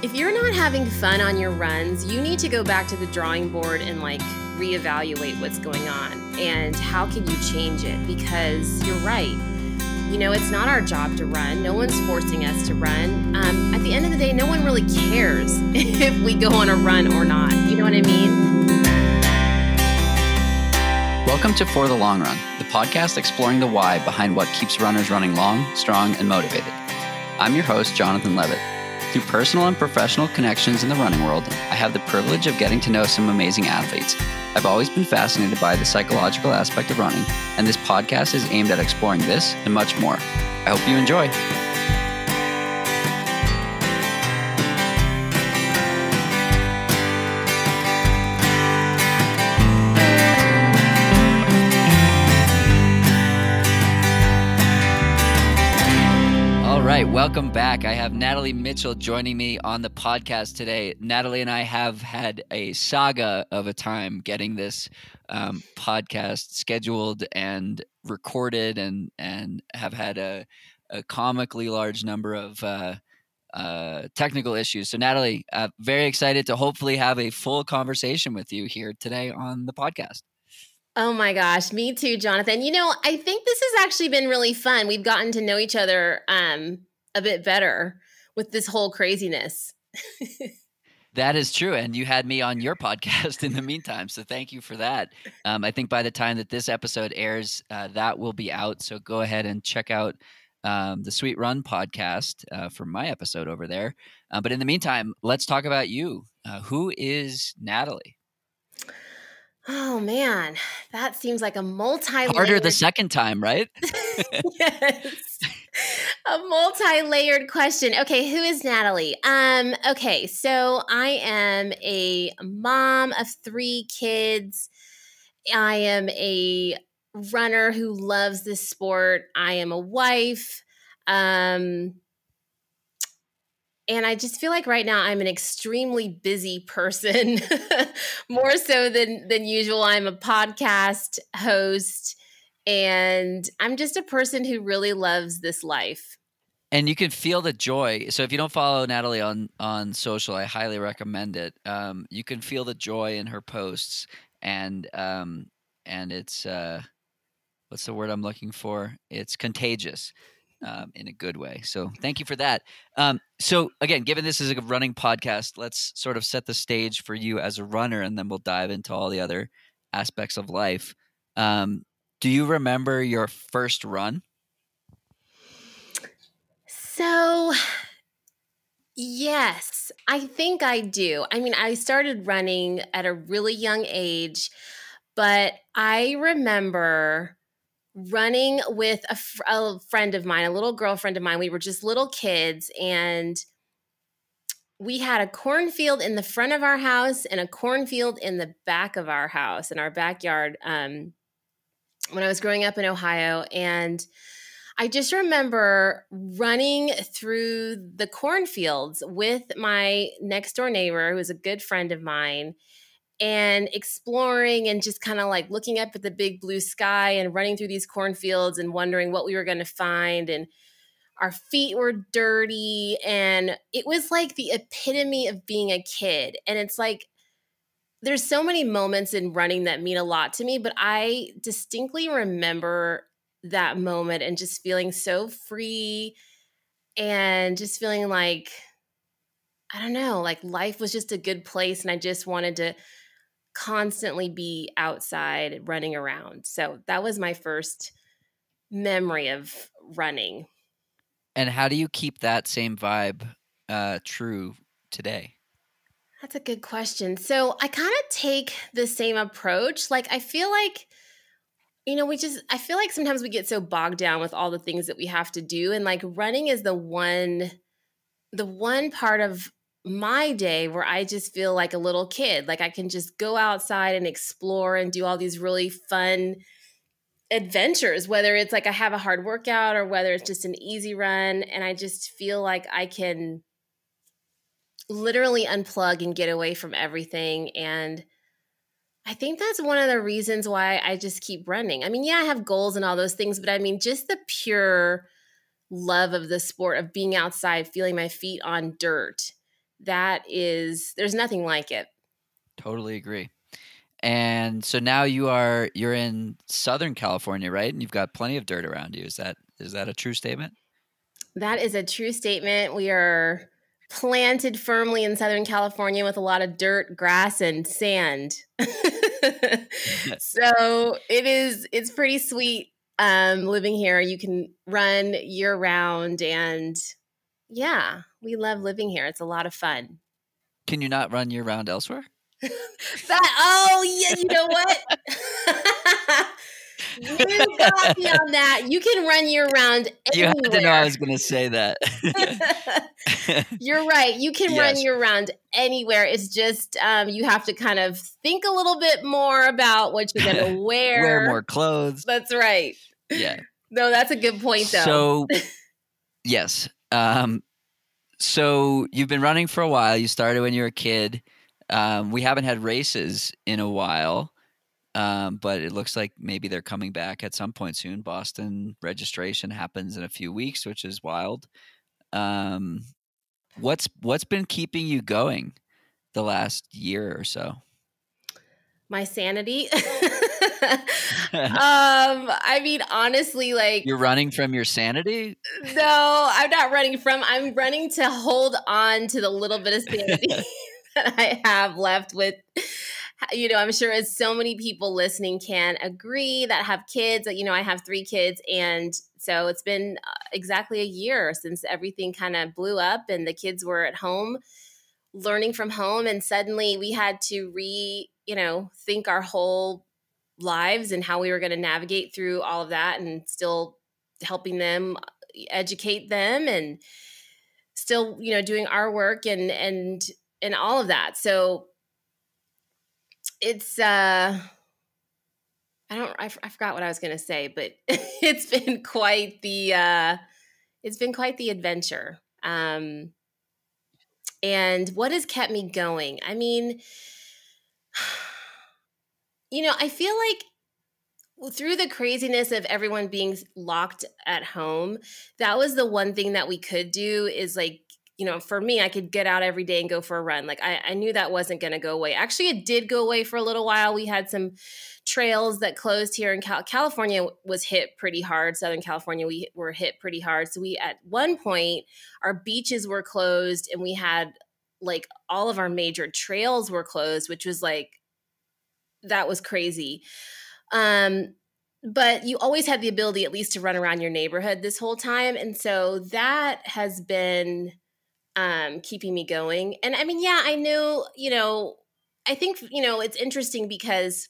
If you're not having fun on your runs, you need to go back to the drawing board and like reevaluate what's going on and how can you change it because you're right. You know, it's not our job to run. No one's forcing us to run. Um, at the end of the day, no one really cares if we go on a run or not. You know what I mean? Welcome to For the Long Run, the podcast exploring the why behind what keeps runners running long, strong, and motivated. I'm your host, Jonathan Levitt. Through personal and professional connections in the running world, I have the privilege of getting to know some amazing athletes. I've always been fascinated by the psychological aspect of running, and this podcast is aimed at exploring this and much more. I hope you enjoy. Right, welcome back. I have Natalie Mitchell joining me on the podcast today. Natalie and I have had a saga of a time getting this um, podcast scheduled and recorded, and and have had a, a comically large number of uh, uh, technical issues. So, Natalie, uh, very excited to hopefully have a full conversation with you here today on the podcast. Oh my gosh, me too, Jonathan. You know, I think this has actually been really fun. We've gotten to know each other um, a bit better with this whole craziness. that is true. And you had me on your podcast in the meantime. So thank you for that. Um, I think by the time that this episode airs, uh, that will be out. So go ahead and check out um, the Suite Run podcast uh, for my episode over there. Uh, but in the meantime, let's talk about you. Uh, who is Natalie? Oh man, that seems like a multi harder the second time, right? yes, a multi-layered question. Okay, who is Natalie? Um, okay, so I am a mom of three kids. I am a runner who loves this sport. I am a wife. Um, and I just feel like right now I'm an extremely busy person, more so than than usual. I'm a podcast host, and I'm just a person who really loves this life. And you can feel the joy. So if you don't follow Natalie on on social, I highly recommend it. Um, you can feel the joy in her posts, and um, and it's uh, what's the word I'm looking for? It's contagious um, in a good way. So thank you for that. Um, so again, given this is a running podcast, let's sort of set the stage for you as a runner, and then we'll dive into all the other aspects of life. Um, do you remember your first run? So, yes, I think I do. I mean, I started running at a really young age, but I remember running with a, a friend of mine, a little girlfriend of mine. We were just little kids and we had a cornfield in the front of our house and a cornfield in the back of our house in our backyard um, when I was growing up in Ohio. And I just remember running through the cornfields with my next door neighbor, who was a good friend of mine and exploring and just kind of like looking up at the big blue sky and running through these cornfields and wondering what we were going to find and our feet were dirty and it was like the epitome of being a kid and it's like there's so many moments in running that mean a lot to me but i distinctly remember that moment and just feeling so free and just feeling like i don't know like life was just a good place and i just wanted to constantly be outside running around. So that was my first memory of running. And how do you keep that same vibe uh, true today? That's a good question. So I kind of take the same approach. Like, I feel like, you know, we just, I feel like sometimes we get so bogged down with all the things that we have to do. And like, running is the one, the one part of my day where I just feel like a little kid. Like I can just go outside and explore and do all these really fun adventures, whether it's like I have a hard workout or whether it's just an easy run. And I just feel like I can literally unplug and get away from everything. And I think that's one of the reasons why I just keep running. I mean, yeah, I have goals and all those things, but I mean, just the pure love of the sport of being outside, feeling my feet on dirt that is there's nothing like it. Totally agree. And so now you are you're in Southern California, right? And you've got plenty of dirt around you. Is that is that a true statement? That is a true statement. We are planted firmly in Southern California with a lot of dirt, grass, and sand. so it is it's pretty sweet um, living here. You can run year round and yeah, we love living here. It's a lot of fun. Can you not run year round elsewhere? that oh yeah, you know what? you got me on that. You can run year round. You had to know I was going to say that. You're right. You can yes. run year round anywhere. It's just um, you have to kind of think a little bit more about what you're going to wear. wear more clothes. That's right. Yeah. No, that's a good point, though. So, yes. Um, so you've been running for a while. You started when you were a kid. Um, we haven't had races in a while, um, but it looks like maybe they're coming back at some point soon. Boston registration happens in a few weeks, which is wild. Um, what's what's been keeping you going the last year or so? My sanity. um, I mean, honestly, like you're running from your sanity. No, I'm not running from. I'm running to hold on to the little bit of sanity that I have left with you know, I'm sure as so many people listening can agree that have kids, that, you know, I have three kids. And so it's been uh, exactly a year since everything kind of blew up and the kids were at home learning from home. And suddenly we had to re, you know, think our whole lives and how we were going to navigate through all of that and still helping them uh, educate them and still, you know, doing our work and, and, and all of that. So it's uh I don't I, I forgot what I was going to say, but it's been quite the uh it's been quite the adventure. Um and what has kept me going? I mean, you know, I feel like through the craziness of everyone being locked at home, that was the one thing that we could do is like you know, for me, I could get out every day and go for a run. Like I, I knew that wasn't going to go away. Actually, it did go away for a little while. We had some trails that closed here in Cal- California was hit pretty hard. Southern California, we were hit pretty hard. So we, at one point, our beaches were closed and we had like all of our major trails were closed, which was like, that was crazy. Um, but you always had the ability at least to run around your neighborhood this whole time. And so that has been um, keeping me going. And I mean, yeah, I knew, you know, I think, you know, it's interesting because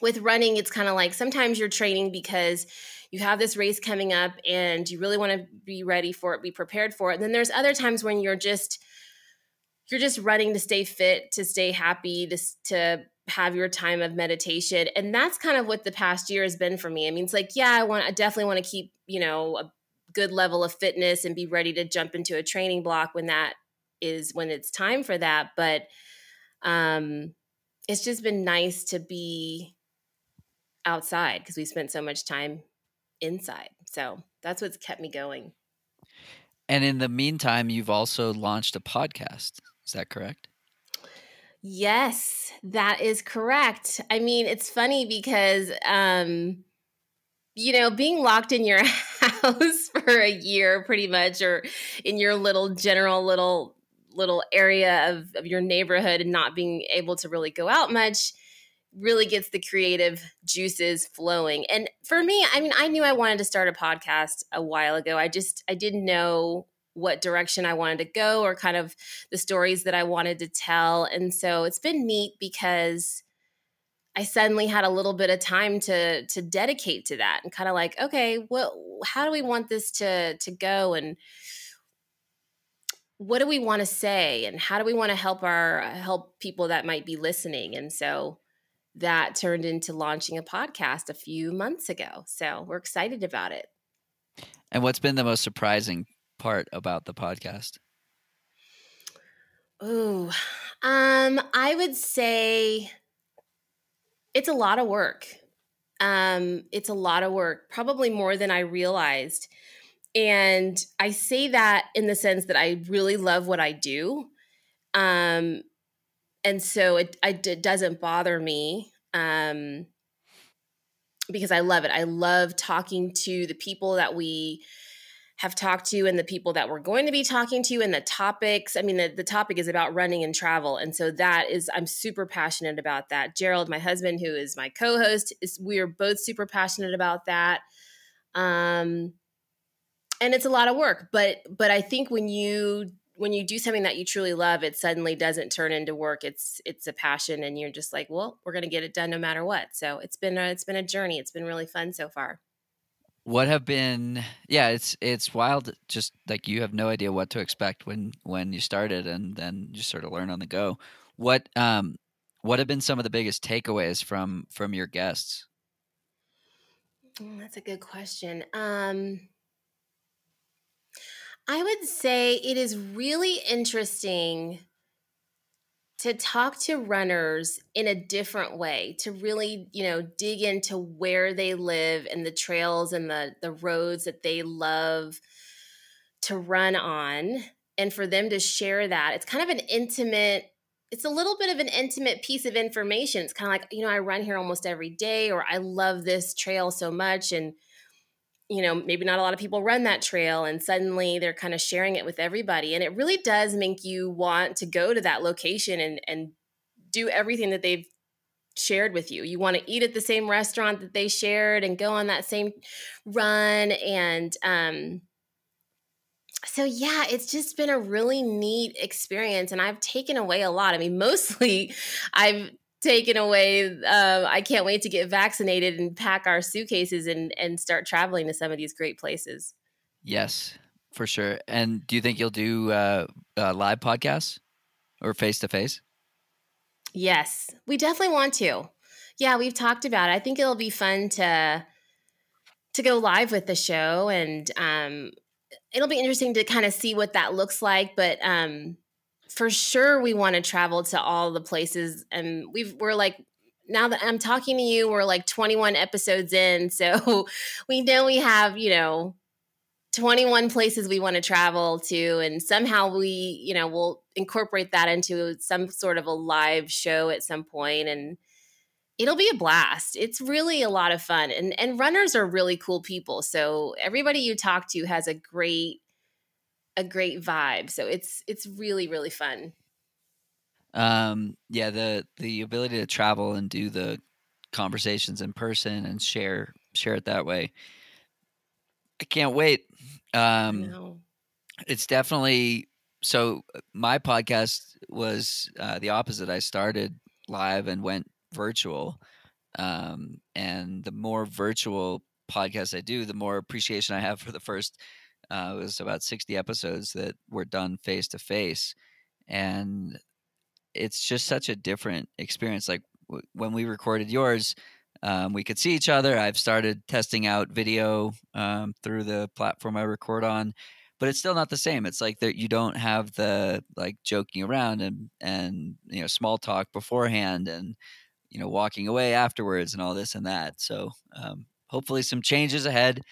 with running, it's kind of like sometimes you're training because you have this race coming up and you really want to be ready for it, be prepared for it. And then there's other times when you're just, you're just running to stay fit, to stay happy, to, to have your time of meditation. And that's kind of what the past year has been for me. I mean, it's like, yeah, I want, I definitely want to keep, you know, a good level of fitness and be ready to jump into a training block when that is when it's time for that. But um it's just been nice to be outside because we spent so much time inside. So that's what's kept me going. And in the meantime you've also launched a podcast. Is that correct? Yes that is correct. I mean it's funny because um you know, being locked in your house for a year pretty much or in your little general little little area of, of your neighborhood and not being able to really go out much really gets the creative juices flowing. And for me, I mean, I knew I wanted to start a podcast a while ago. I just I didn't know what direction I wanted to go or kind of the stories that I wanted to tell. And so it's been neat because I suddenly had a little bit of time to to dedicate to that and kind of like, okay, well, how do we want this to to go and what do we want to say and how do we want to help our help people that might be listening? And so that turned into launching a podcast a few months ago. So we're excited about it. And what's been the most surprising part about the podcast? Oh um i would say it's a lot of work. Um, it's a lot of work, probably more than I realized. and I say that in the sense that I really love what I do. Um, and so it, it doesn't bother me um, because I love it. I love talking to the people that we have talked to and the people that we're going to be talking to and the topics. I mean, the, the topic is about running and travel. And so that is, I'm super passionate about that. Gerald, my husband, who is my co host, is we are both super passionate about that. Um, and it's a lot of work, but but I think when you when you do something that you truly love, it suddenly doesn't turn into work. It's it's a passion, and you're just like, well, we're going to get it done no matter what. So it's been a, it's been a journey. It's been really fun so far. What have been? Yeah, it's it's wild. Just like you have no idea what to expect when when you started, and then you sort of learn on the go. What um what have been some of the biggest takeaways from from your guests? Mm, that's a good question. Um I would say it is really interesting to talk to runners in a different way to really you know dig into where they live and the trails and the the roads that they love to run on and for them to share that it's kind of an intimate it's a little bit of an intimate piece of information. It's kind of like you know i run here almost every day or i love this trail so much and you know, maybe not a lot of people run that trail and suddenly they're kind of sharing it with everybody. And it really does make you want to go to that location and, and do everything that they've shared with you. You want to eat at the same restaurant that they shared and go on that same run. And um, so, yeah, it's just been a really neat experience. And I've taken away a lot. I mean, mostly I've taken away. Uh, I can't wait to get vaccinated and pack our suitcases and and start traveling to some of these great places. Yes, for sure. And do you think you'll do uh, uh, live podcasts or face to face? Yes, we definitely want to. Yeah, we've talked about it. I think it'll be fun to to go live with the show and um it'll be interesting to kind of see what that looks like, but um for sure we want to travel to all the places and we've we're like now that I'm talking to you, we're like 21 episodes in. So we know we have, you know, 21 places we want to travel to. And somehow we, you know, we'll incorporate that into some sort of a live show at some point and it'll be a blast. It's really a lot of fun. And and runners are really cool people. So everybody you talk to has a great a great vibe. So it's it's really really fun. Um, yeah, the the ability to travel and do the conversations in person and share share it that way. I can't wait. Um, it's definitely so. My podcast was uh, the opposite. I started live and went virtual, um, and the more virtual podcasts I do, the more appreciation I have for the first uh, it was about 60 episodes that were done face to face. And it's just such a different experience. Like w- when we recorded yours, um, we could see each other. I've started testing out video um, through the platform I record on, but it's still not the same. It's like that you don't have the like joking around and and you know small talk beforehand and you know walking away afterwards and all this and that. So um, hopefully some changes ahead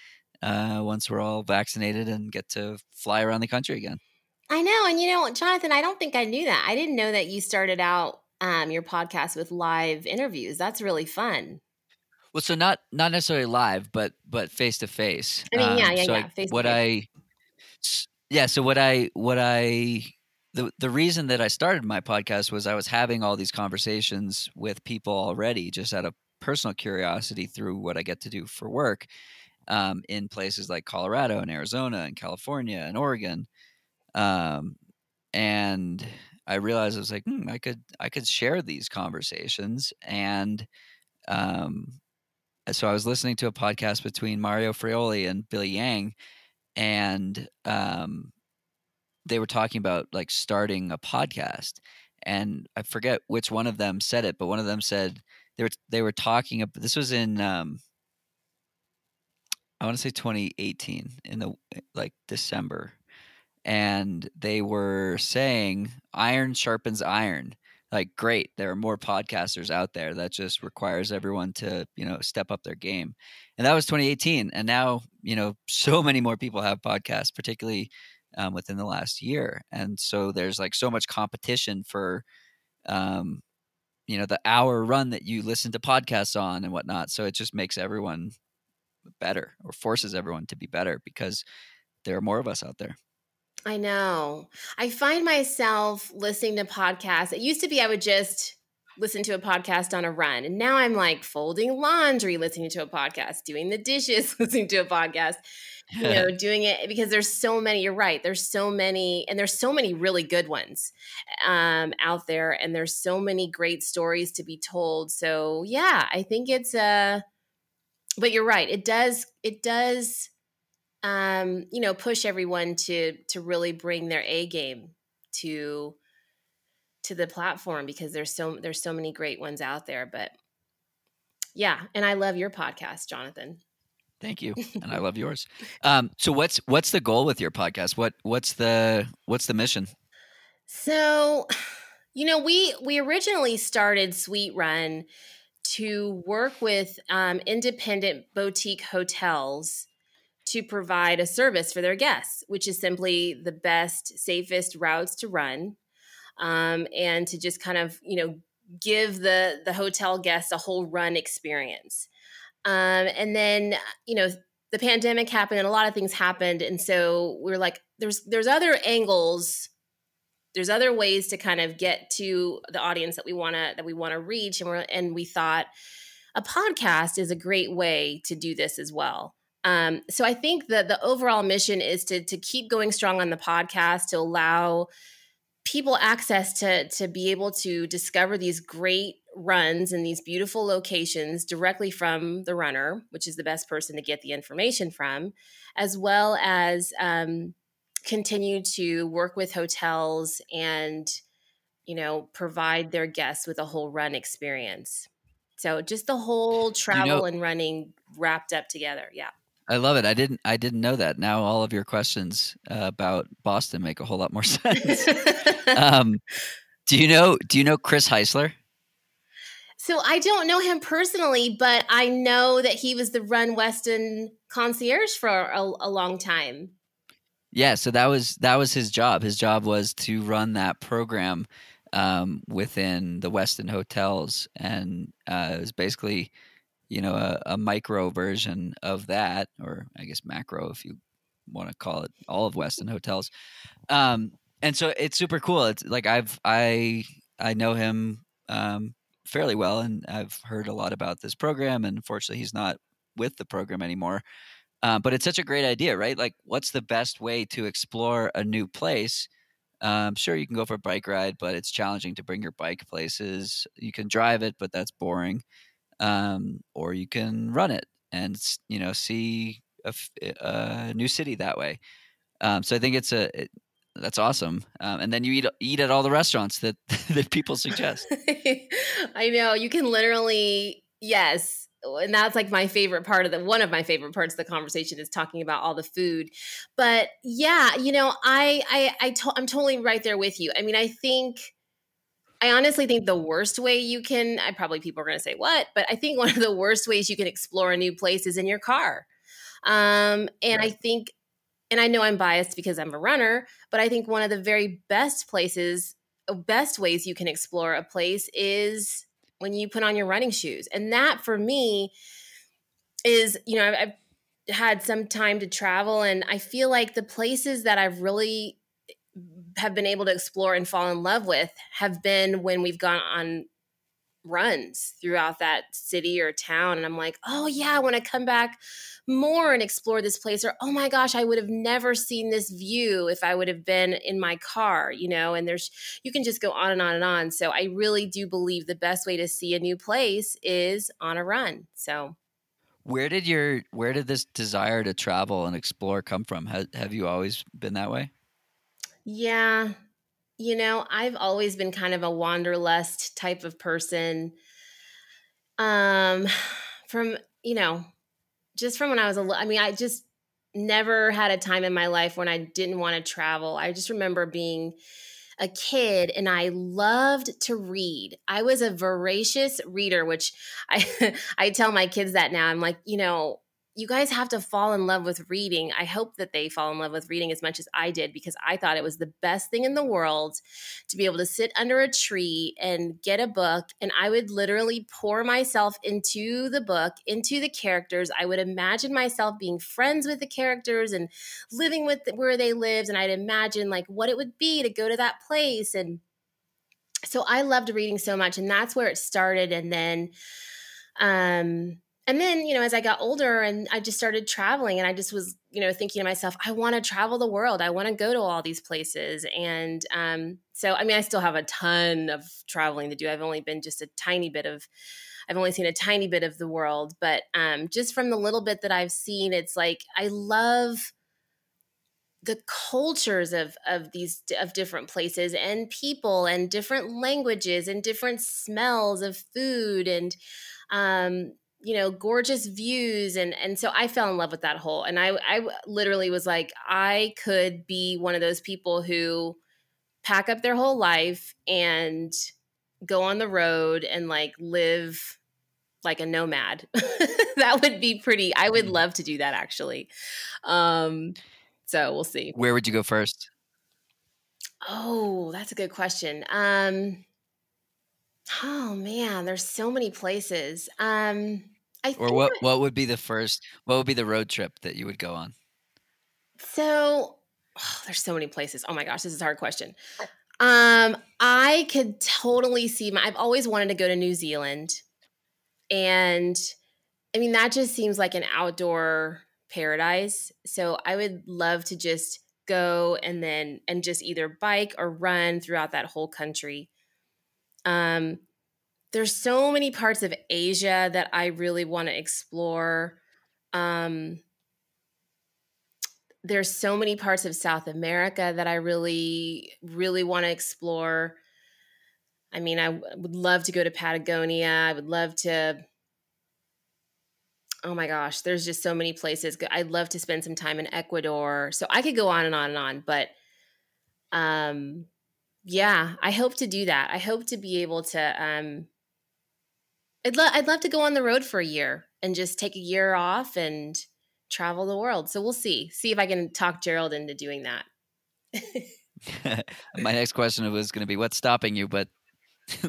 uh, once we're all vaccinated and get to fly around the country again. I know. And you know, Jonathan, I don't think I knew that. I didn't know that you started out um, your podcast with live interviews. That's really fun. Well, so not not necessarily live, but but face to face. I mean, yeah, um, yeah, so yeah. What I, yeah. So what I what I the the reason that I started my podcast was I was having all these conversations with people already, just out of personal curiosity through what I get to do for work, um, in places like Colorado and Arizona and California and Oregon. Um, and I realized I was like, hmm, I could I could share these conversations, and um, so I was listening to a podcast between Mario Fraioli and Billy Yang, and um, they were talking about like starting a podcast, and I forget which one of them said it, but one of them said they were they were talking about this was in um, I want to say 2018 in the like December, and they were saying iron sharpens iron, like great there are more podcasters out there that just requires everyone to you know step up their game and that was 2018 and now you know so many more people have podcasts particularly um, within the last year and so there's like so much competition for um, you know the hour run that you listen to podcasts on and whatnot so it just makes everyone better or forces everyone to be better because there are more of us out there I know. I find myself listening to podcasts. It used to be I would just listen to a podcast on a run. And now I'm like folding laundry, listening to a podcast, doing the dishes, listening to a podcast, you know, doing it because there's so many. You're right. There's so many, and there's so many really good ones um, out there, and there's so many great stories to be told. So yeah, I think it's a. But you're right. It does. It does um, you know, push everyone to to really bring their A game to to the platform because there's so there's so many great ones out there. But yeah, and I love your podcast, Jonathan. Thank you, and I love yours. Um, so what's what's the goal with your podcast? What what's the what's the mission? So, you know, we we originally started Suite Run to work with um, independent boutique hotels to provide a service for their guests, which is simply the best, safest routes to run, um, and to just kind of you know give the the hotel guests a whole run experience. Um, and then you know the pandemic happened and a lot of things happened, and so we are like, there's there's other angles. There's other ways to kind of get to the audience that we want to that we want to reach, and we and we thought a podcast is a great way to do this as well. Um, so I think that the overall mission is to to keep going strong on the podcast to allow people access to to be able to discover these great runs in these beautiful locations directly from the runner, which is the best person to get the information from, as well as um, continue to work with hotels and you know provide their guests with a whole run experience. So just the whole travel you know, and running wrapped up together. Yeah. I love it. I didn't. I didn't know that. Now all of your questions uh, about Boston make a whole lot more sense. um, do you know? Do you know Chris Heisler? So I don't know him personally, but I know that he was the Run Westin concierge for a, a long time. Yeah, so that was that was his job. His job was to run that program um, within the Westin hotels, and uh, it was basically you know a, a, micro version of that or i guess macro if you want to call it all of westin hotels. Um, and so it's super cool. It's like i've i i know him um, fairly well and i've heard a lot about this program and unfortunately he's not with the program anymore uh, but it's such a great idea right like what's the best way to explore a new place um, sure you can go for a bike ride but it's challenging to bring your bike places you can drive it but that's boring um, or you can run it and you know see a, eh, a new city that way. Um, so I think it's a it, that's awesome. Um, and then you eat eat at all the restaurants that that people suggest. I know you can literally yes. And that's like my favorite part of the one of my favorite parts of the conversation is talking about all the food. But yeah, you know, I I I to, I'm totally right there with you. I mean, I think I honestly think the worst way you can, I probably people are going to say what, but I think one of the worst ways you can explore a new place is in your car. Um, and right. I think, and I know I'm biased because I'm a runner, but I think one of the very best places, best ways you can explore a place is when you put on your running shoes. And that for me is, you know, I've, had some time to travel and I feel like the places that I've really eh, have been able to explore and fall in love with have been when we've gone on runs throughout that city or town and I'm like, "Oh yeah, I want to come back more and explore this place." Or, "Oh my gosh, I would have never seen this view if I would have been in my car," you know, and there's you can just go on and on and on. So I really do believe the best way to see a new place is on a run. So where did your where did this desire to travel and explore come from? Have, have you always been that way? Yeah. You know, I've always been kind of a wanderlust type of person. Um from, you know, just from when I was a I mean, I just never had a time in my life when I didn't want to travel. I just remember being a kid and I loved to read. I was a voracious reader, which I I tell my kids that now. I'm like, you know, you guys have to fall in love with reading. I hope that they fall in love with reading as much as I did because I thought it was the best thing in the world to be able to sit under a tree and get a book. And I would literally pour myself into the book, into the characters. I would imagine myself being friends with the characters and living with where they lived. And I'd imagine like what it would be to go to that place. And so I loved reading so much. And that's where it started. And then, um, and then you know as i got older and i just started traveling and i just was you know thinking to myself i want to travel the world. I want to go to all these places. And um, so i mean i still have a ton of traveling to do. I've only been just a tiny bit of i've only seen a tiny bit of the world but um, just from the little bit that i've seen it's like i love the cultures of of these of different places and people and different languages and different smells of food and um, you know gorgeous views and and so i fell in love with that whole and i i literally was like i could be one of those people who pack up their whole life and go on the road and like live like a nomad. That would be pretty i would mm. love to do that actually. Um so we'll see. Where would you go first? Oh that's a good question. Um Oh man, there's so many places. Um I or what what would be the first what would be the road trip that you would go on? So oh, there's so many places. Oh my gosh, this is a hard question. Um I could totally see my I've always wanted to go to New Zealand. And I mean that just seems like an outdoor paradise. So I would love to just go and then and just either bike or run throughout that whole country. Um, there's so many parts of Asia that I really want to explore. Um, there's so many parts of South America that I really, really want to explore. I mean, I would love to go to Patagonia. I would love to. Oh my gosh, there's just so many places. I'd love to spend some time in Ecuador. So I could go on and on and on, but um yeah, I hope to do that. I hope to be able to. Um, I'd love. I'd love to go on the road for a year and just take a year off and travel the world. So we'll see. See if I can talk Gerald into doing that. My next question was going to be, "What's stopping you?" But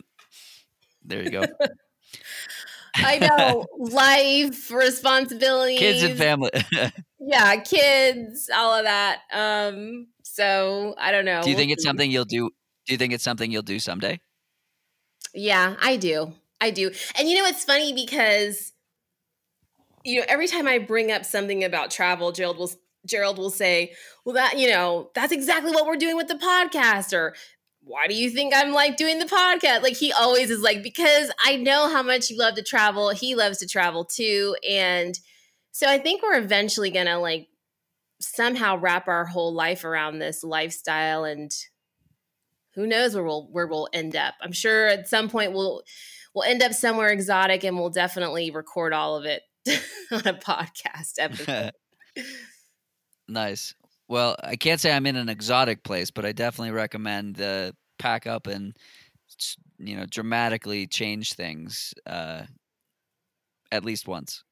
there you go. I know life, responsibilities, kids and family. yeah, kids, all of that. Um, so I don't know. Do you think it's something you'll do? Do you think it's something you'll do someday? Yeah, I do. I do. And you know, it's funny because you know, every time I bring up something about travel, Gerald will Gerald will say, "Well, that you know, that's exactly what we're doing with the podcast," or "Why do you think I'm like doing the podcast?" Like he always is like, because I know how much you love to travel. He loves to travel too, and so I think we're eventually gonna like somehow wrap our whole life around this lifestyle and who knows where we'll where we'll end up. I'm sure at some point we'll we'll end up somewhere exotic and we'll definitely record all of it on a podcast episode. nice. Well, I can't say I'm in an exotic place, but I definitely recommend the pack up and you know dramatically change things uh, at least once.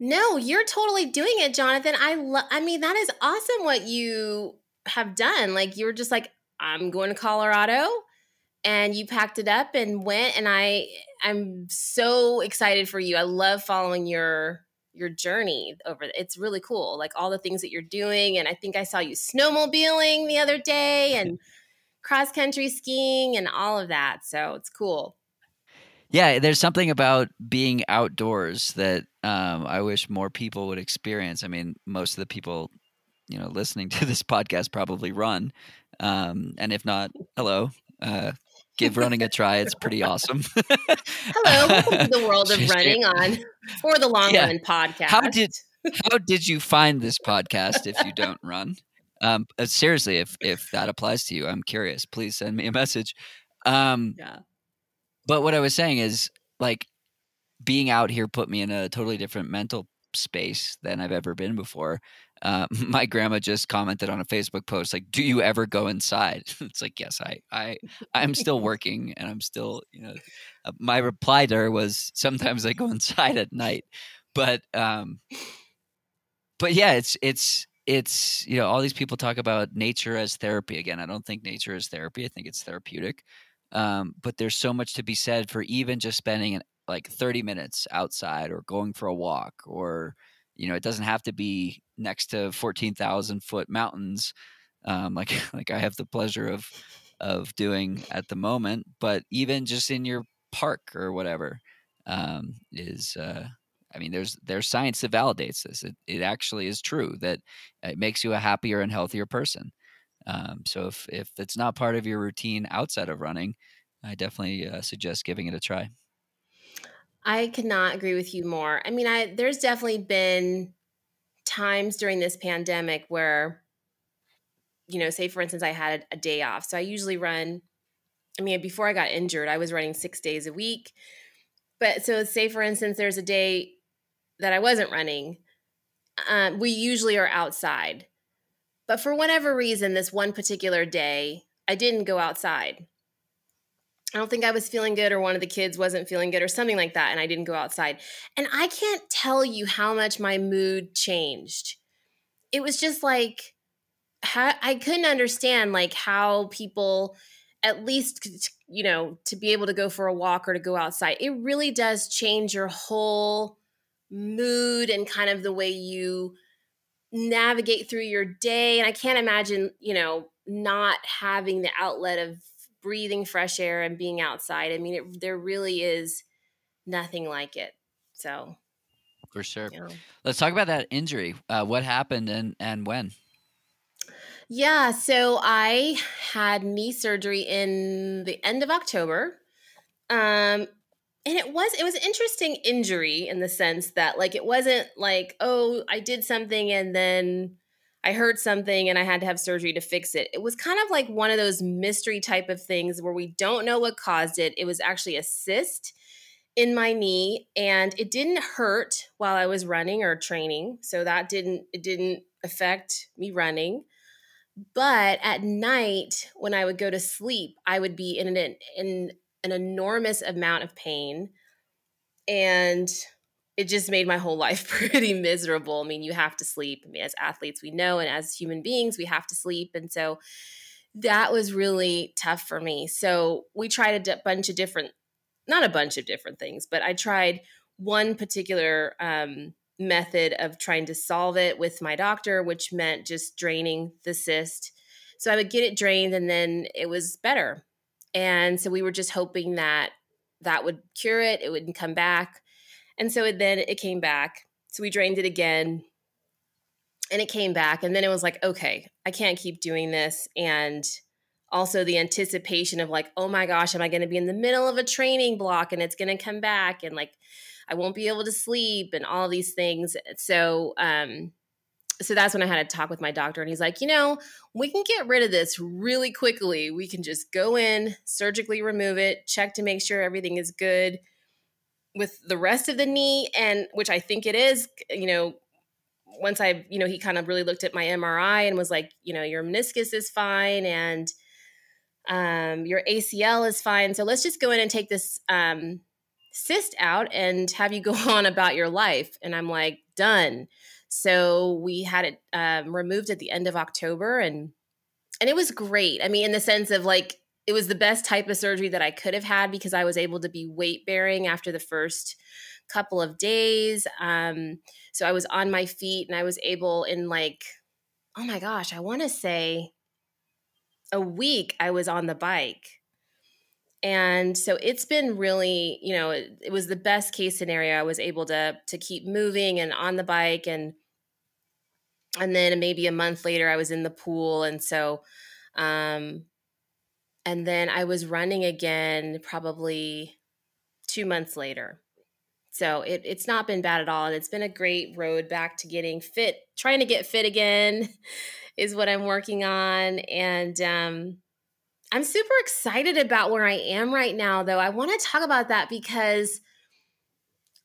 No, you're totally doing it, Jonathan. I love. I mean, that is awesome what you have done. Like you were just like, I'm going to Colorado and you packed it up and went and I I'm so excited for you. I love following your your journey over it's really cool. Like all the things that you're doing and I think I saw you snowmobiling the other day and cross country skiing and all of that. So it's cool. Yeah, there's something about being outdoors that um, I wish more people would experience. I mean, most of the people, you know, listening to this podcast probably run, um, and if not, hello. Uh, give running a try. It's pretty awesome. hello, welcome to the world of running on for the Long yeah. Run podcast. How did how did you find this podcast if you don't run? Um, uh, seriously, if if that applies to you, I'm curious. Please send me a message. Um, yeah. But what I was saying is, like, being out here put me in a totally different mental space than I've ever been before. Uh, my grandma just commented on a Facebook post like, "Do you ever go inside?" it's like, "Yes, I, I, I'm still working, and I'm still, you know." Uh, my reply to her was, "Sometimes I go inside at night," but, um, but yeah, it's it's it's you know all these people talk about nature as therapy again. I don't think nature is therapy. I think it's therapeutic. Um, but there's so much to be said for even just spending an, like 30 minutes outside or going for a walk or you know it doesn't have to be next to 14,000 foot mountains um, like like I have the pleasure of of doing at the moment but even just in your park or whatever um, is uh, I mean there's there's science that validates this. It, it actually is true that it makes you a happier and healthier person. Um, so if if it's not part of your routine outside of running I definitely uh, suggest giving it a try. I cannot agree with you more. I mean, I there's definitely been times during this pandemic where you know, say for instance I had a, day off. So I usually run I mean, before I got injured, I was running 6 days a week. But so say for instance there's a day that I wasn't running. Um, we usually are outside. But for whatever reason, this one particular day, I didn't go outside. I don't think I was feeling good, or one of the kids wasn't feeling good, or something like that, and I didn't go outside. And I can't tell you how much my mood changed. It was just like I couldn't understand like how people, at least you know, to be able to go for a walk or to go outside. It really does change your whole mood and kind of the way you navigate through your day. And I can't imagine, you know, not having the outlet of breathing fresh air and being outside. I mean, it, there really is nothing like it. So, for sure. You know. Let's talk about that injury. Uh, what happened and and when? Yeah, so I had knee surgery in the end of October. Um, and it was it was an interesting injury in the sense that like it wasn't like oh I did something and then I heard something and I had to have surgery to fix it. It was kind of like one of those mystery type of things where we don't know what caused it. It was actually a cyst in my knee and it didn't hurt while I was running or training. So that didn't it didn't affect me running. But at night when I would go to sleep, I would be in an in an enormous amount of pain and it just made my whole life pretty miserable. I mean, you have to sleep. I mean, as athletes, we know, and as human beings, we have to sleep. And so that was really tough for me. So we tried a bunch of different, not a bunch of different things, but I tried one particular um, method of trying to solve it with my doctor, which meant just draining the cyst. So I would get it drained and then it was better. And so we were just hoping that that would cure it, it wouldn't come back. And so it, then it came back. So we drained it again and it came back. And then it was like, okay, I can't keep doing this. And also the anticipation of like, oh my gosh, am I going to be in the middle of a training block and it's going to come back? And like, I won't be able to sleep and all these things. So, um, so that's when I had a talk with my doctor, and he's like, you know, we can get rid of this really quickly. We can just go in, surgically remove it, check to make sure everything is good with the rest of the knee and which I think it is, you know, once I, you know, he kind of really looked at my MRI and was like, you know, your meniscus is fine and um, your ACL is fine. So let's just go in and take this um, cyst out and have you go on about your life. And I'm like, done. So we had it um, removed at the end of October and and it was great. I mean, in the sense of like it was the best type of surgery that I could have had because I was able to be weight bearing after the first couple of days. Um, so I was on my feet and I was able in like, oh my gosh, I want to say a week I was on the bike. And so it's been really, you know, it, it was the best case scenario. I was able to to keep moving and on the bike and and then maybe a month later I was in the pool and so um and then I was running again probably two months later. So it, it's not been bad at all. And it's been a great road back to getting fit. Trying to get fit again is what I'm working on. And um, I'm super excited about where I am right now, though. I want to talk about that because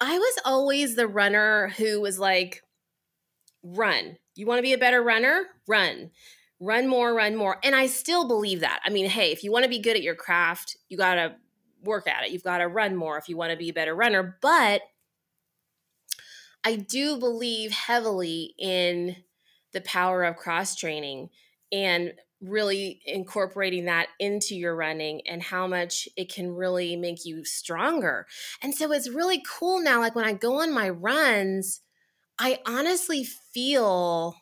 I was always the runner who was like, run. You want to be a better runner? Run. Run more, run more. And I still believe that. I mean, hey, if you want to be good at your craft, you got to work at it. You've got to run more if you want to be a better runner. But I do believe heavily in the power of cross training and really incorporating that into your running and how much it can really make you stronger. And so it's really cool now. Like when I go on my runs, I honestly feel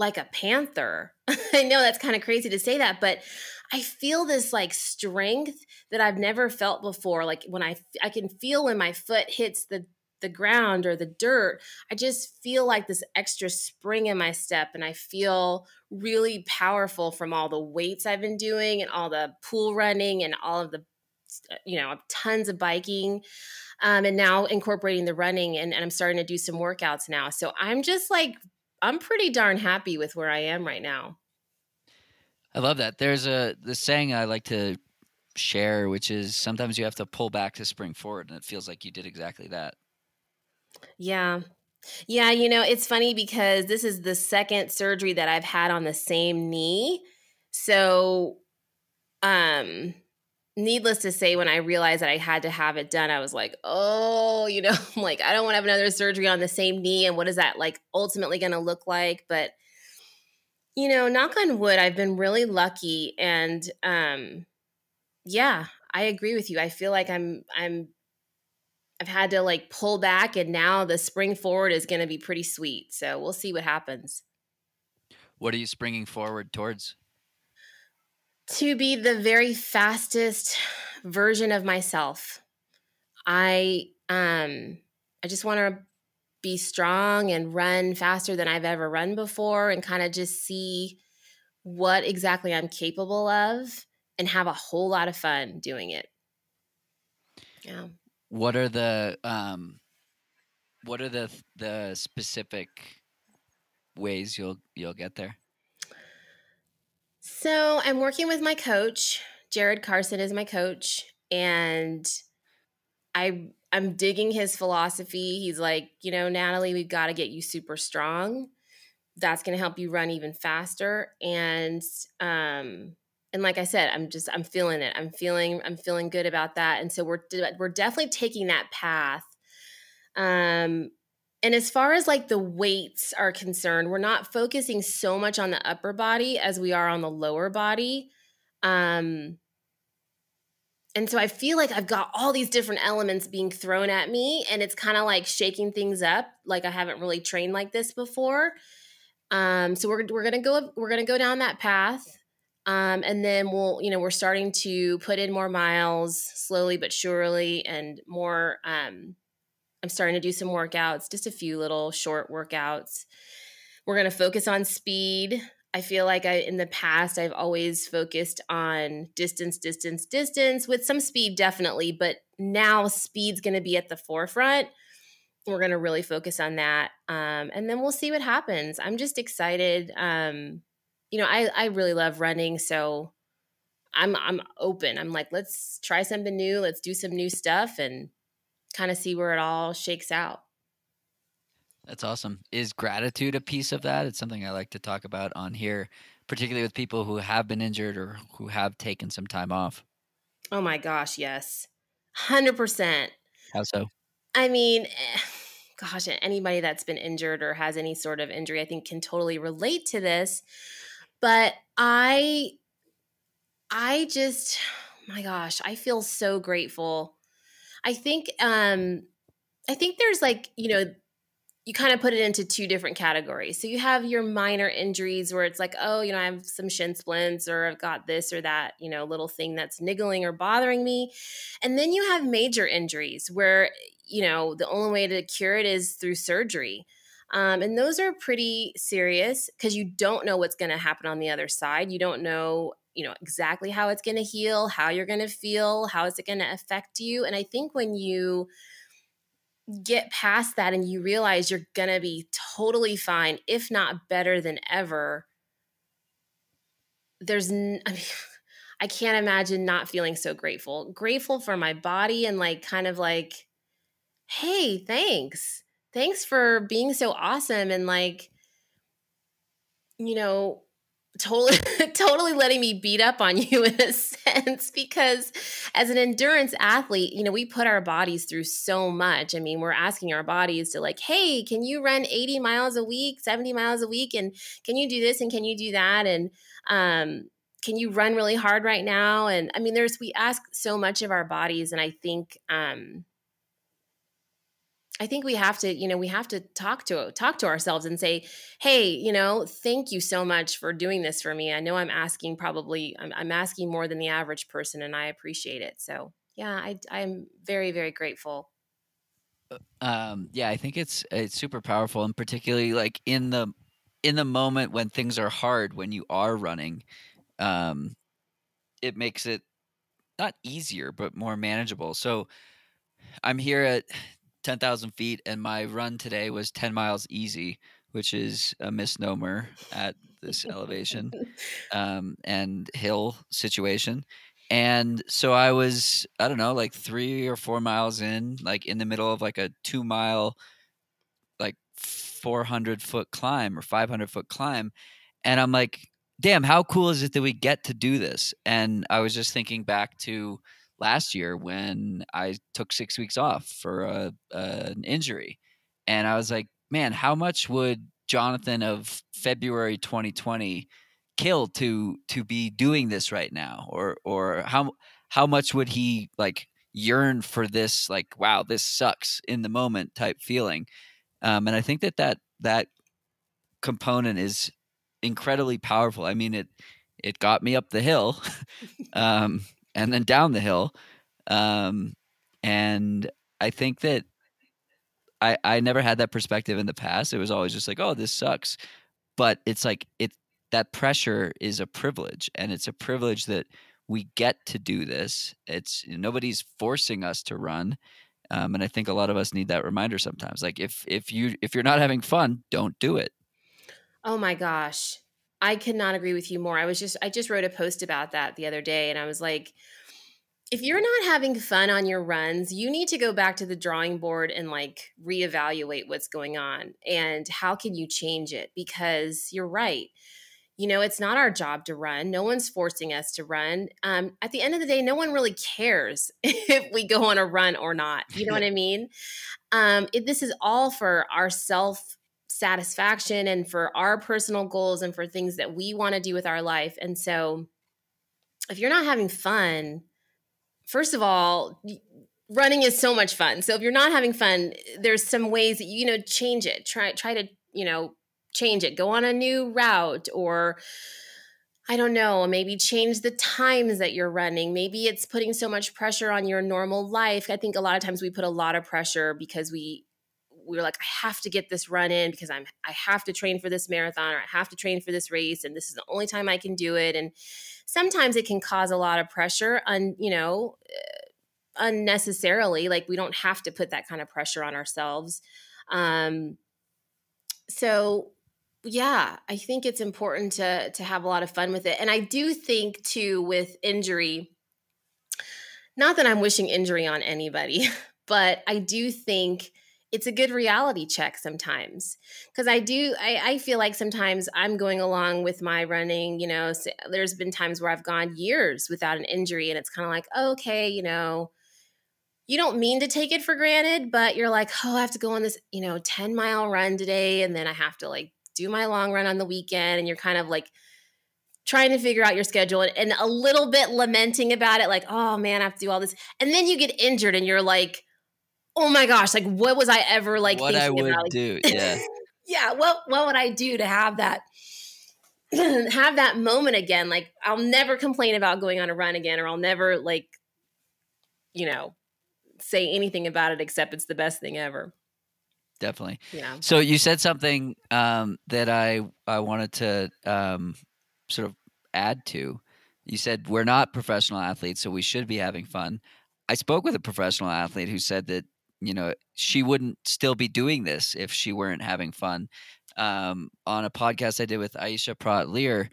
like a panther. I know that's kind of crazy to say that, but I feel this like strength that I've never felt before. Like when I I can feel when my foot hits the the ground or the dirt, I just feel like this extra spring in my step and I feel really powerful from all the weights I've been doing and all the pool running and all of the you know tons of biking um, and now incorporating the running and, and i'm starting to do some workouts now so i'm just like i'm pretty darn happy with where i am right now. I love that. There's a the saying i like to share which is sometimes you have to pull back to spring forward and it feels like you did exactly that. Yeah. Yeah, you know, it's funny because this is the second surgery that I've had on the same knee. So, um, needless to say, when I realized that I had to have it done, I was like, oh, you know, I'm like, I don't want to have another surgery on the same knee. And what is that like ultimately going to look like? But, you know, knock on wood, I've been really lucky. And, um, yeah, I agree with you. I feel like I'm, I'm I've had to like pull back, and now the spring forward is going to be pretty sweet. So we'll see what happens. What are you springing forward towards? To be the very fastest version of myself. I um I just want to be strong and run faster than I've ever run before and kind of just see what exactly I'm capable of and have a whole lot of fun doing it. Yeah what are the um what are the the specific ways you'll you'll get there so i'm working with my coach jared carson is my coach and i i'm digging his philosophy he's like you know natalie we've got to get you super strong that's going to help you run even faster and um and like I said, I'm just I'm feeling it. I'm feeling I'm feeling good about that. And so we're we're definitely taking that path. Um and as far as like the weights are concerned, we're not focusing so much on the upper body as we are on the lower body. Um and so I feel like I've got all these different elements being thrown at me and it's kind of like shaking things up like I haven't really trained like this before. Um so we're we're going to go we're to go down that path um, and then we'll, you know, we're starting to put in more miles slowly but surely and more. Um, I'm starting to do some workouts, just a few little short workouts. We're going to focus on speed. I feel like I, in the past, I've always focused on distance, distance, distance with some speed, definitely. But now speed's going to be at the forefront. We're going to really focus on that. Um, and then we'll see what happens. I'm just excited. Um, you know, I I really love running, so I'm I'm open. I'm like, let's try something new, let's do some new stuff and kind of see where it all shakes out. That's awesome. Is gratitude a piece of that? It's something I like to talk about on here, particularly with people who have been injured or who have taken some time off. Oh my gosh, yes. 100%. How so? I mean, gosh, anybody that's been injured or has any sort of injury, I think can totally relate to this but I I just my gosh, I feel so grateful. I think um I think there's like, you know, you kind of put it into two different categories. So you have your minor injuries where it's like, oh, you know, I have some shin splints or I've got this or that, you know, little thing that's niggling or bothering me. And then you have major injuries where, you know, the only way to cure it is through surgery. Um, and those are pretty serious because you don't know what's going to happen on the other side. You don't know, you know, exactly how it's going to heal, how you're going to feel, how is it going to affect you. And I think when you get past that and you realize you're going to be totally fine, if not better than ever, there's, n- I mean, I can't imagine not feeling so grateful. Grateful for my body and like kind of like hey, thanks. Thanks for being so awesome and like, you know, totally totally letting me beat up on you in a sense because as an endurance athlete you know we put our bodies through so much. I mean we're asking our bodies to like hey can you run 80 miles a week 70 miles a week? And can you do this and can you do that? And um can you run really hard right now? And i mean there's we ask so much of our bodies and i think um I think we have to, you know, we have to talk to talk to ourselves and say, "Hey, you know, thank you so much for doing this for me. I know I'm asking probably I'm, I'm asking more than the average person, and I appreciate it." So, yeah, I I'm very very grateful. Uh, um, yeah, I think it's it's super powerful, and particularly like in the in the moment when things are hard, when you are running, um, it makes it not easier but more manageable. So, I'm here at 10,000 feet, and my run today was 10 miles easy, which is a misnomer at this elevation um, and hill situation. And so I was, I don't know, like three or four miles in, like in the middle of like a two mile, like 400 foot climb or 500 foot climb. And I'm like, damn, how cool is it that we get to do this? And I was just thinking back to, last year when I took six weeks off for a, an injury. And I was like, man, how much would Jonathan of February 2020 kill to to be doing this right now? Or or how how much would he like yearn for this like wow this sucks in the moment type feeling um, and i think that that that component is incredibly powerful i mean it it got me up the hill um, and then down the hill. Um, and I think that I I never had that perspective in the past. It was always just like, oh, this sucks. But it's like it that pressure is a privilege, and it's a privilege that we get to do this. It's nobody's forcing us to run. Um, and I think a lot of us need that reminder sometimes. Like if if you if you're not having fun, don't do it. Oh my gosh. I could not agree with you more. I was just I just wrote a post about that the other day and I was like if you're not having fun on your runs, you need to go back to the drawing board and like reevaluate what's going on and how can you change it because you're right. You know, it's not our job to run. No one's forcing us to run. Um, at the end of the day, no one really cares if we go on a run or not. You know what I mean? Um, it, this is all for our self satisfaction and for our personal goals and for things that we want to do with our life. And so if you're not having fun, first of all, running is so much fun. So if you're not having fun, there's some ways that you know change it. Try try to, you know, change it. Go on a new route or I don't know, maybe change the times that you're running. Maybe it's putting so much pressure on your normal life. I think a lot of times we put a lot of pressure because we we were like, I have to get this run in because I'm I have to train for this marathon or I have to train for this race and this is the only time I can do it. And sometimes it can cause a lot of pressure on, you know, uh, unnecessarily. Like we don't have to put that kind of pressure on ourselves. Um, so yeah, I think it's important to to have a lot of fun with it. And I do think too with injury, not that I'm wishing injury on anybody, but I do think it's a good reality check sometimes because i do I, I, feel like sometimes i'm going along with my running you know so there's been times where i've gone years without an injury and it's kind of like okay you know you don't mean to take it for granted but you're like oh i have to go on this you know 10 mile run today and then i have to like do my long run on the weekend and you're kind of like trying to figure out your schedule and, and a little bit lamenting about it like oh man i have to do all this and then you get injured and you're like oh my gosh, like what was I ever like what I would about? Do, yeah. yeah, what what would I do to have that have that moment again? Like I'll never complain about going on a run again or I'll never like you know, say anything about it except it's the best thing ever. Definitely. Yeah. So you said something um, that I I wanted to um, sort of add to. You said we're not professional athletes, so we should be having fun. I spoke with a professional athlete who said that you know she wouldn't still be doing this if she weren't having fun um, on a podcast i did with aisha Praught Leer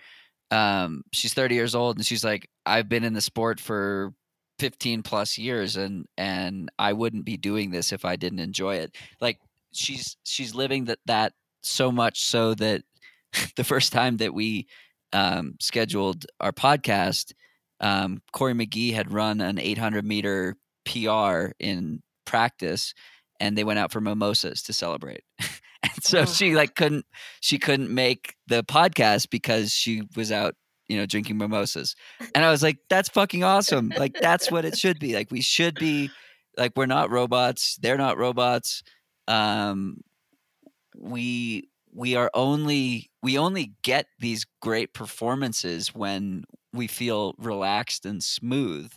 um, she's 30 years old and she's like i've been in the sport for 15 plus years and and I wouldn't be doing this if I didn't enjoy it. Like she's she's living that that so much so that the first time that we um, scheduled our podcast, um, Cory McGee had run an 800 meter PR in practice, and they went out for mimosas to celebrate. and so oh. she like couldn't she couldn't make the podcast because she was out you know drinking mimosas. And i was like that's fucking awesome. Like that's what it should be. Like we should be like we're not robots. They're not robots. Um we we are only we only get these great performances when we feel relaxed and smooth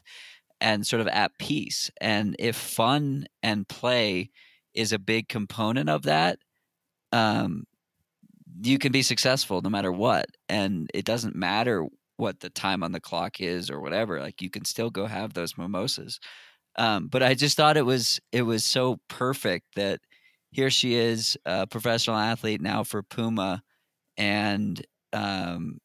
and sort of at peace. And if fun and play is a big component of that um you can be successful no matter what. And it doesn't matter what the time on the clock is or whatever like you can still go have those mimosas. Um, but i just thought it was it was so perfect that here she is a professional athlete now for puma and um,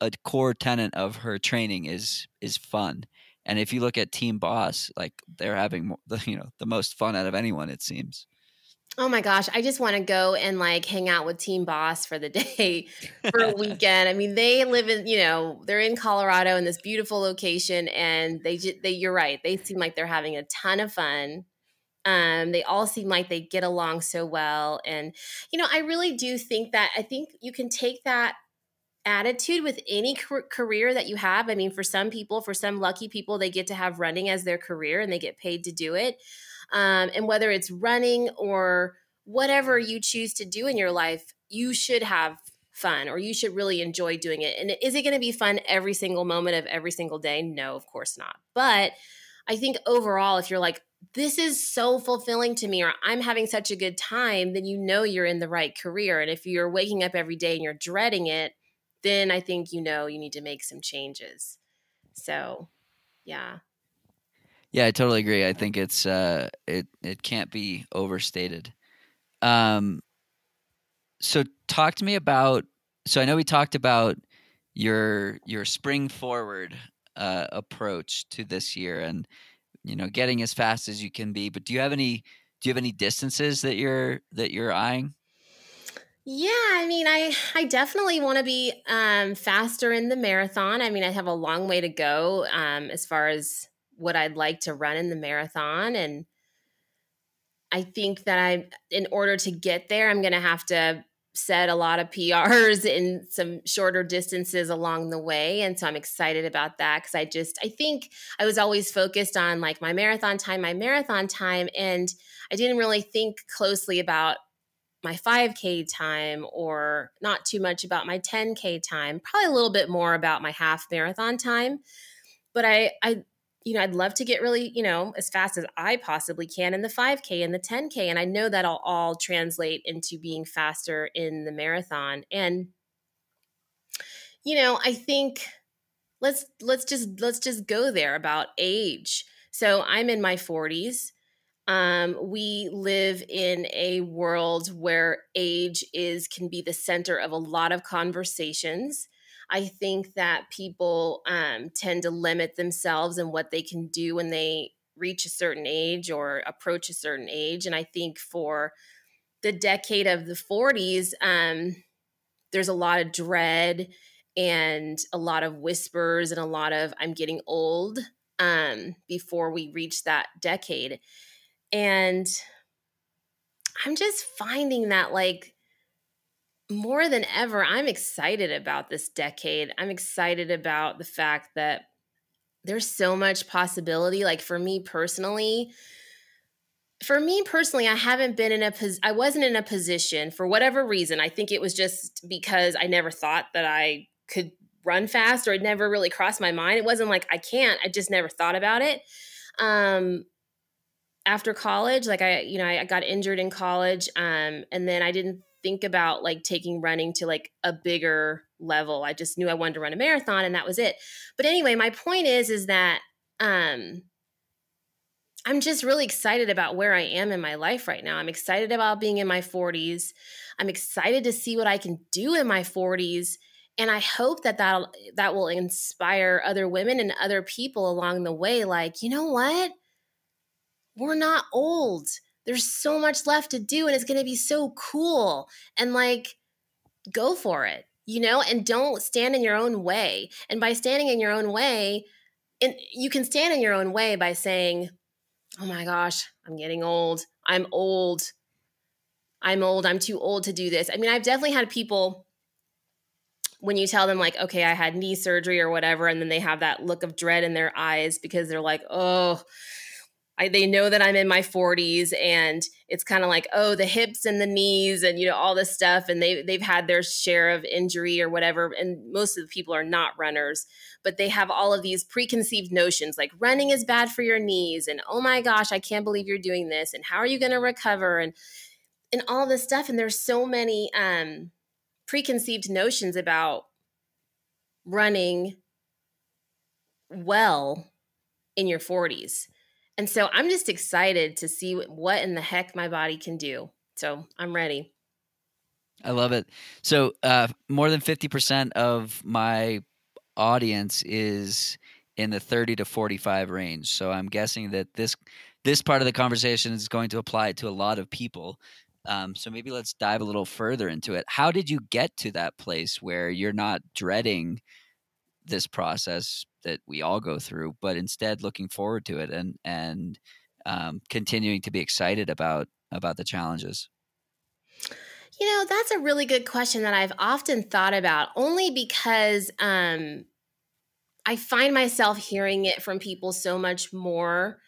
a core tenet of her training is is fun and if you look at team boss like they're having the you know the most fun out of anyone it seems Oh my gosh, I just want to go and like hang out with Team Boss for the day for a weekend. I mean, they live in, you know, they're in Colorado in this beautiful location and they just they you're right. They seem like they're having a ton of fun. Um they all seem like they get along so well and you know, I really do think that I think you can take that attitude with any career that you have. I mean, for some people, for some lucky people, they get to have running as their career and they get paid to do it. Um, and whether it's running or whatever you choose to do in your life, you should have fun or you should really enjoy doing it. And is it going to be fun every single moment of every single day? No, of course not. But I think overall, if you're like, this is so fulfilling to me, or I'm having such a good time, then you know you're in the right career. And if you're waking up every day and you're dreading it, then I think you know you need to make some changes. So, yeah. Yeah, I totally agree. I think it's uh, it it can't be overstated. Um, so talk to me about. So I know we talked about your your spring forward uh, approach to this year, and you know, getting as fast as you can be. But do you have any do you have any distances that you're that you're eyeing? Yeah, I mean, I I definitely want to be um, faster in the marathon. I mean, I have a long way to go um, as far as what I'd like to run in the marathon. And I think that I, in order to get there, I'm going to have to set a lot of PRs in some shorter distances along the way. And so I'm excited about that because I just, I think I was always focused on like my marathon time, my marathon time. And I didn't really think closely about my 5K time or not too much about my 10K time, probably a little bit more about my half marathon time. But I, I you know, I'd love to get really, you know, as fast as I possibly can in the 5K and the 10K. And I know that'll all translate into being faster in the marathon. And, you know, I think let's let's just let's just go there about age. So I'm in my 40s. Um, we live in a world where age is can be the center of a lot of conversations. I think that people um, tend to limit themselves and what they can do when they reach a certain age or approach a certain age. And I think for the decade of the 40s, um, there's a lot of dread and a lot of whispers and a lot of I'm getting old um, before we reach that decade. And I'm just finding that like more than ever, I'm excited about this decade. I'm excited about the fact that there's so much possibility. Like for me personally, for me personally, I haven't been in a pos- I wasn't in a position for whatever reason. I think it was just because I never thought that I could run fast or it never really crossed my mind. It wasn't like I can't. I just never thought about it. Um after college, like I, you know, I, got injured in college um and then I didn't think about like taking running to like a bigger level. I just knew I wanted to run a marathon and that was it. But anyway, my point is is that um I'm just really excited about where I am in my life right now. I'm excited about being in my 40s. I'm excited to see what I can do in my 40s and i hope that that that will inspire other women and other people along the way like you know what we're not old. There's so much left to do and it's going to be so cool. And like go for it you know? And don't stand in your own way. And by standing in your own way and you can stand in your own way by saying oh my gosh i'm getting old. I'm old. I'm old. I'm too old to do this. I mean i've definitely had people when you tell them like okay i had knee surgery or whatever and then they have that look of dread in their eyes because they're like oh I, they know that I'm in my 40s and it's kind of like oh the hips and the knees and you know all this stuff and they they've had their share of injury or whatever and most of the people are not runners but they have all of these preconceived notions like running is bad for your knees and oh my gosh I can't believe you're doing this and how are you going to recover? and and all this stuff and there's so many um preconceived notions about running well in your 40s and so I'm just excited to see what in the heck my body can do. So I'm ready. I love it. So uh, more than 50% of my audience is in the 30 to 45 range. So I'm guessing that this this part of the conversation is going to apply to a lot of people. Um, so maybe let's dive a little further into it. How did you get to that place where you're not dreading this process that we all go through, but instead looking forward to it and and um, continuing to be excited about about the challenges? You know, that's a really good question that I've often thought about, only because um, I find myself hearing it from people so much more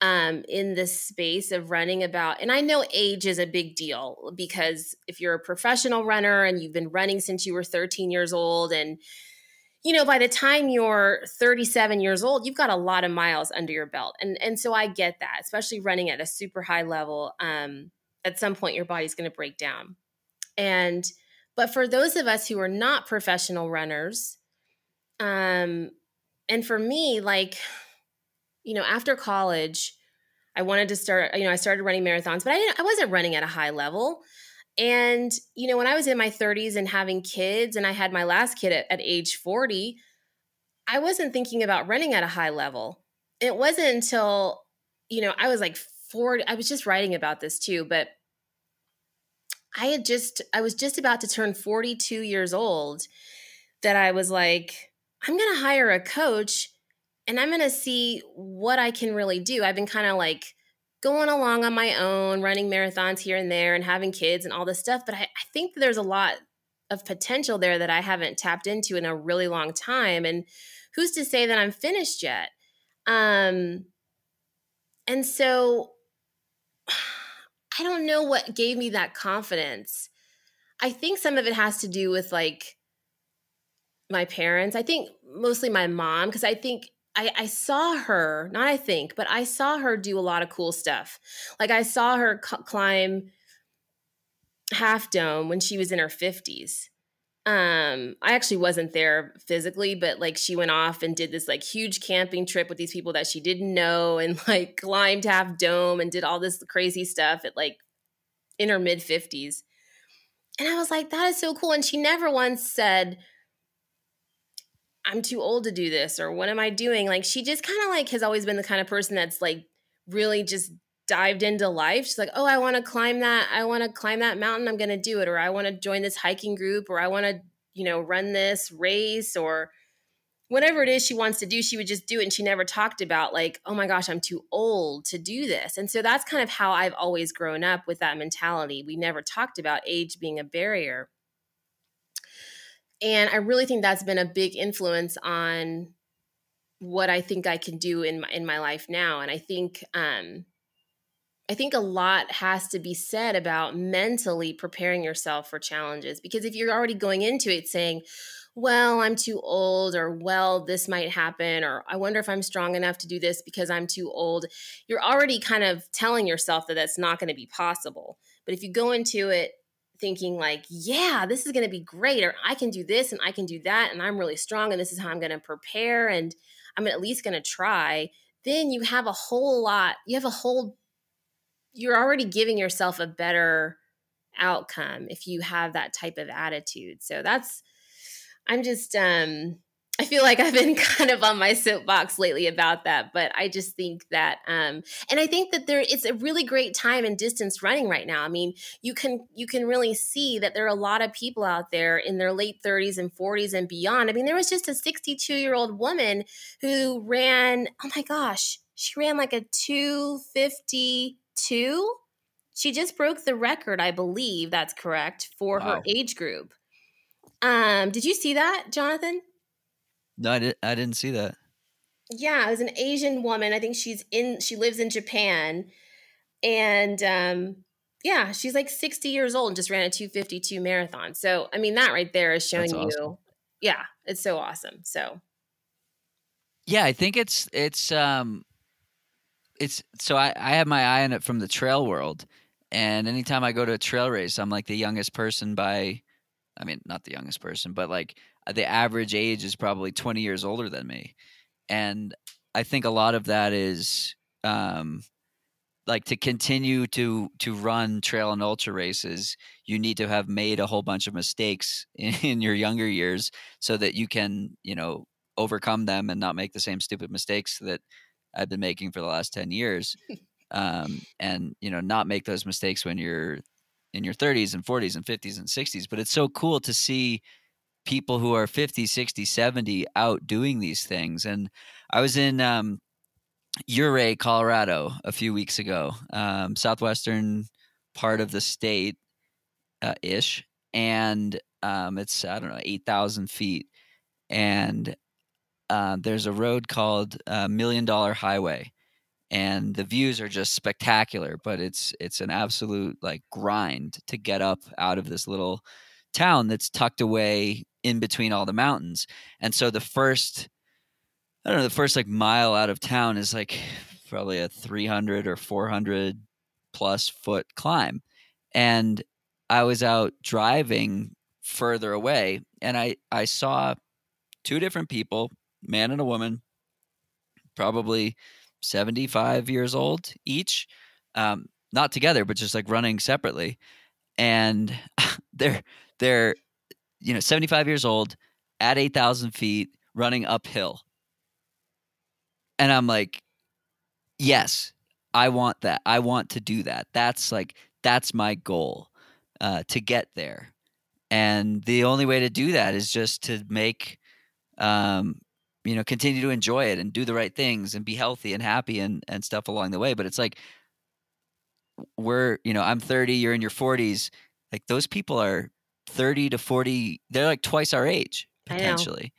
um, in this space of running about. And I know age is a big deal because if you're a professional runner and you've been running since you were 13 years old and you know, by the time you're 37 years old, you've got a lot of miles under your belt. And and so I get that, especially running at a super high level. Um, at some point your body's going to break down. And but for those of us who are not professional runners, um, and for me, like, you know, after college, I wanted to start, you know, I started running marathons, but I didn't I wasn't running at a high level. And, you know, when I was in my 30s and having kids, and I had my last kid at, at, age 40, I wasn't thinking about running at a high level. It wasn't until, you know, I was like 40, I was just writing about this too, but I had just, I was just about to turn 42 years old that I was like, I'm going to hire a coach and I'm going to see what I can really do. I've been kind of like, going along on my own, running marathons here and there, and having kids and all this stuff. But I, I think there's a lot of potential there that I haven't tapped into in a really long time. And who's to say that I'm finished yet? Um, and so I don't know what gave me that confidence. I think some of it has to do with like my parents. I think mostly my mom, because I think I, I saw her, not I think, but I saw her do a lot of cool stuff. Like I saw her c- climb Half Dome when she was in her 50s. Um, I actually wasn't there physically, but like she went off and did this like huge camping trip with these people that she didn't know and like climbed Half Dome and did all this crazy stuff at like in her mid 50s. And I was like, that is so cool. And she never once said, I'm too old to do this or what am I doing? Like she just kind of like has always been the kind of person that's like really just dived into life. She's like, "Oh, I want to climb that. I want to climb that mountain. I'm going to do it or I want to join this hiking group or I want to, you know, run this race or whatever it is she wants to do, she would just do it and she never talked about like, "Oh my gosh, I'm too old to do this." And so that's kind of how I've always grown up with that mentality. We never talked about age being a barrier and i really think that's been a big influence on what i think i can do in my in my life now. And i think um i think a lot has to be said about mentally preparing yourself for challenges. Because if you're already going into it saying well i'm too old or well this might happen or i wonder if i'm strong enough to do this because i'm too old you're already kind of telling yourself that that's not going to be possible. But if you go into it thinking like, yeah, this is going to be great, or I can do this and I can do that, and I'm really strong, and this is how I'm going to prepare, and I'm at least going to try, then you have a whole lot, you have a whole, you're already giving yourself a better outcome if you have that type of attitude. So that's, I'm just um feel like I've been kind of on my soapbox lately about that, but I just think that, um, and I think that there, it's a really great time in distance running right now. I mean, you can you can really see that there are a lot of people out there in their late 30s and 40s and beyond. I mean, there was just a 62 year old woman who ran. Oh my gosh, she ran like a 252. She just broke the record, I believe that's correct for wow. her age group. Um, did you see that, Jonathan? No, I, did, I didn't see that. Yeah, it was an Asian woman. I think she's in she lives in Japan. And um yeah, she's like 60 years old and just ran a 252 marathon. So, I mean, that right there is showing awesome. you yeah, it's so awesome. So Yeah, I think it's it's um it's so I, I have my eye on it from the trail world. And anytime I go to a trail race, I'm like the youngest person by I mean, not the youngest person, but like the average age is probably 20 years older than me. And I think a lot of that is um, like to continue to to run trail and ultra races, you need to have made a whole bunch of mistakes in, in your younger years so that you can, you know, overcome them and not make the same stupid mistakes that I've been making for the last 10 years. Um, and you know, not make those mistakes when you're in your 30s and 40s and 50s and 60s. But it's so cool to see people who are 50, 60, 70 out doing these things. And I was in um, Ouray, Colorado a few weeks ago, um, southwestern part of the state uh, ish. And um, it's, I don't know, 8,000 feet. And uh, there's a road called uh, Million Dollar Highway. And the views are just spectacular, but it's it's an absolute like grind to get up out of this little town that's tucked away in between all the mountains. And so the first, I don't know, the first like mile out of town is like probably a 300 or 400 plus foot climb. And I was out driving further away and I, I saw two different people, man and a woman, probably 75 years old each. Um, not together, but just like running separately. And they're they're you know 75 years old at 8,000 feet running uphill. And I'm like, yes, I want that. I want to do that. That's like, that's my goal uh, to get there. And the only way to do that is just to make, um, you know, continue to enjoy it and do the right things and be healthy and happy and, and stuff along the way. But it's like, we're, you know, I'm 30, you're in your 40s. Like those people are 30 to 40 they're like twice our age potentially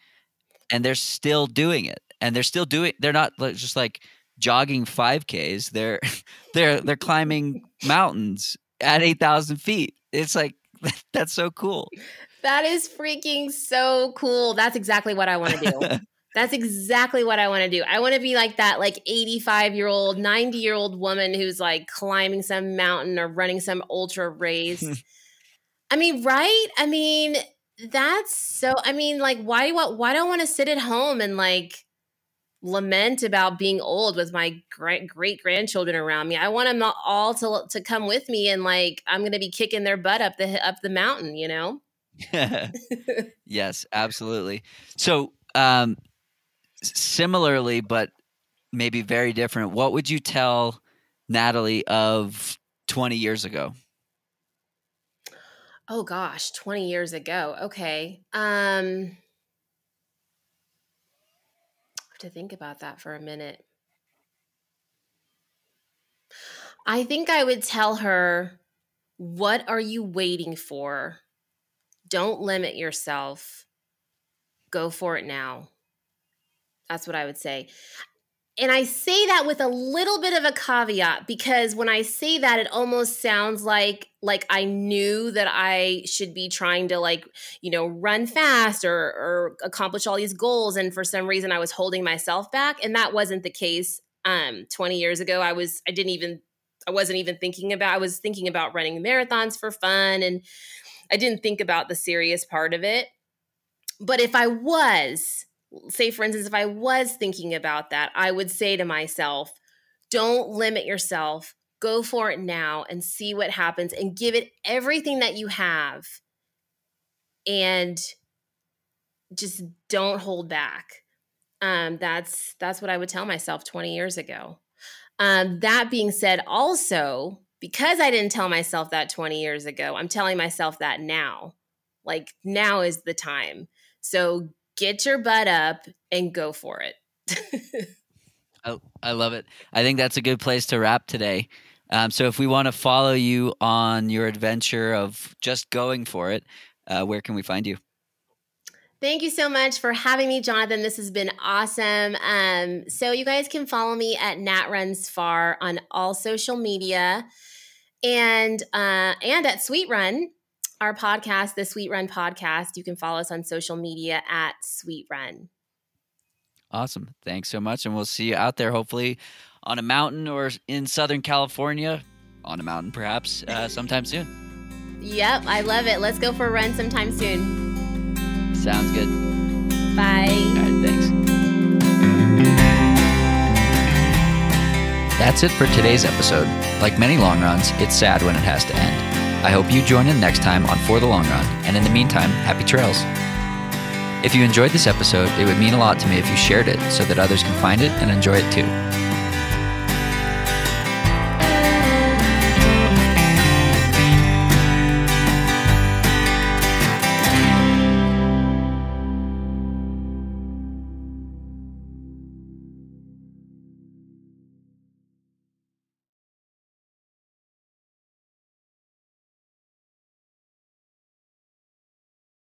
and they're still doing it and they're still doing they're not just like jogging 5ks they're they're they're climbing mountains at 8000 feet. It's like that's so cool. That is freaking so cool. That's exactly what i want to do. That's exactly what I want to do. I want to be like that, like 85 year old, 90 year old woman who's like climbing some mountain or running some ultra race. I mean, right? I mean, that's so I mean, like why what why do I want to sit at home and like lament about being old with my great great grandchildren around me. I want them all to to come with me and like I'm going to be kicking their butt up the up the mountain, you know? yes, absolutely. So, um similarly but maybe very different, what would you tell Natalie of 20 years ago? Oh gosh, 20 years ago. Okay. Um have to think about that for a minute. I think I would tell her, what are you waiting for? Don't limit yourself. Go for it now. That's what I would say and I say that with a little bit of a caveat because when I say that it almost sounds like like I knew that I should be trying to like, you know, run fast or or accomplish all these goals and for some reason I was holding myself back and that wasn't the case um 20 years ago. I was I didn't even I wasn't even thinking about I was thinking about running marathons for fun and I didn't think about the serious part of it. But if I was say, for instance, if I was thinking about that, I would say to myself, don't limit yourself. Go for it now and see what happens and give it everything that you have. And just don't hold back. Um, that's that's what I would tell myself 20 years ago. Um, that being said, also because I didn't tell myself that 20 years ago, I'm telling myself that now. Like now is the time. So get your butt up and go for it. I, I love it. I think that's a good place to wrap today. Um, so if we want to follow you on your adventure of just going for it, uh, where can we find you? Thank you so much for having me, Jonathan. This has been awesome. Um, so you guys can follow me at Nat Runs Far on all social media, and uh, and at Suite Run, our podcast, the Suite Run podcast. You can follow us on social media at Suite Run. Awesome. Thanks so much, and we'll see you out there. Hopefully, on a mountain or in Southern California, on a mountain perhaps uh, sometime soon. Yep, I love it. Let's go for a run sometime soon. Sounds good. Bye. All right, thanks. That's it for today's episode. Like many long runs, it's sad when it has to end. I hope you join in next time on For the Long Run, and in the meantime, happy trails. If you enjoyed this episode, it would mean a lot to me if you shared it so that others can find it and enjoy it too.